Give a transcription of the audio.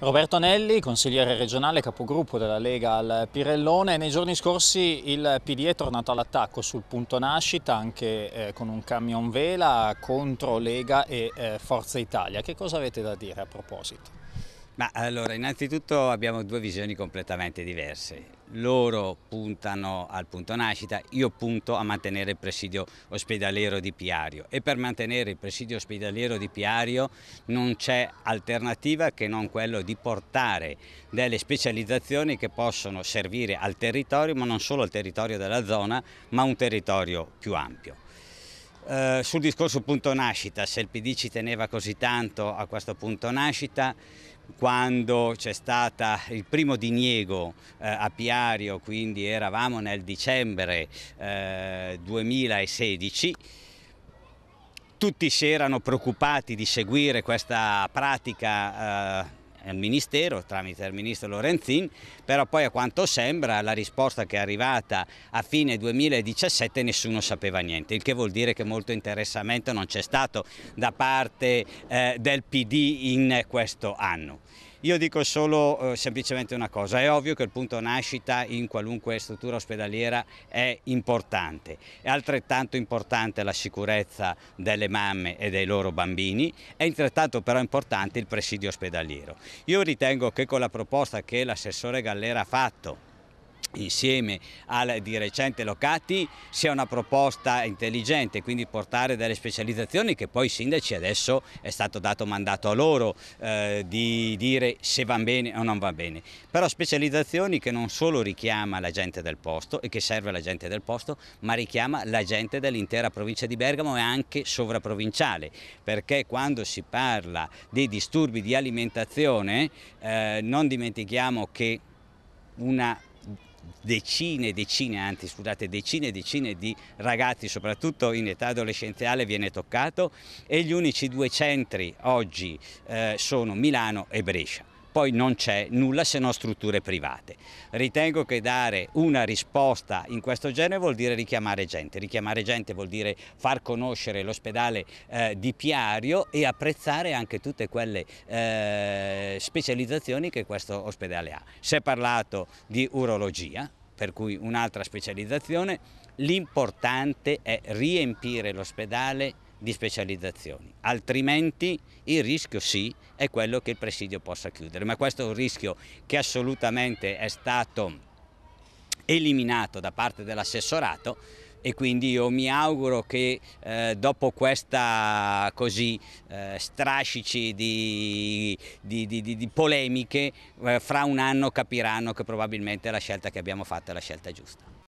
Roberto Anelli, consigliere regionale capogruppo della Lega al Pirellone, nei giorni scorsi il PD è tornato all'attacco sul punto nascita anche eh, con un camion vela contro Lega e eh, Forza Italia. Che cosa avete da dire a proposito? Ma allora, innanzitutto abbiamo due visioni completamente diverse. Loro puntano al punto nascita, io punto a mantenere il presidio ospedaliero di Piario e per mantenere il presidio ospedaliero di Piario non c'è alternativa che non quello di portare delle specializzazioni che possono servire al territorio, ma non solo al territorio della zona, ma un territorio più ampio. Uh, sul discorso punto nascita, se il PD ci teneva così tanto a questo punto nascita, quando c'è stato il primo diniego eh, a Piario, quindi eravamo nel dicembre eh, 2016, tutti si erano preoccupati di seguire questa pratica eh, al Ministero tramite il Ministro Lorenzin, però poi a quanto sembra la risposta che è arrivata a fine 2017 nessuno sapeva niente, il che vuol dire che molto interessamento non c'è stato da parte eh, del PD in questo anno. Io dico solo eh, semplicemente una cosa, è ovvio che il punto nascita in qualunque struttura ospedaliera è importante, è altrettanto importante la sicurezza delle mamme e dei loro bambini, è altrettanto però importante il presidio ospedaliero. Io ritengo che con la proposta che l'assessore Gallera ha fatto insieme al di recente Locati sia una proposta intelligente, quindi portare delle specializzazioni che poi i sindaci adesso è stato dato mandato a loro eh, di dire se va bene o non va bene, però specializzazioni che non solo richiama la gente del posto e che serve la gente del posto, ma richiama la gente dell'intera provincia di Bergamo e anche sovraprovinciale, perché quando si parla di disturbi di alimentazione eh, non dimentichiamo che una decine e decine, anzi scusate, decine e decine di ragazzi, soprattutto in età adolescenziale, viene toccato. E gli unici due centri oggi eh, sono Milano e Brescia poi non c'è nulla se non strutture private. Ritengo che dare una risposta in questo genere vuol dire richiamare gente, richiamare gente vuol dire far conoscere l'ospedale eh, di Piario e apprezzare anche tutte quelle eh, specializzazioni che questo ospedale ha. Si è parlato di urologia, per cui un'altra specializzazione, l'importante è riempire l'ospedale di specializzazioni, altrimenti il rischio sì è quello che il presidio possa chiudere, ma questo è un rischio che assolutamente è stato eliminato da parte dell'assessorato e quindi io mi auguro che eh, dopo questa così eh, strascici di, di, di, di polemiche eh, fra un anno capiranno che probabilmente la scelta che abbiamo fatto è la scelta giusta.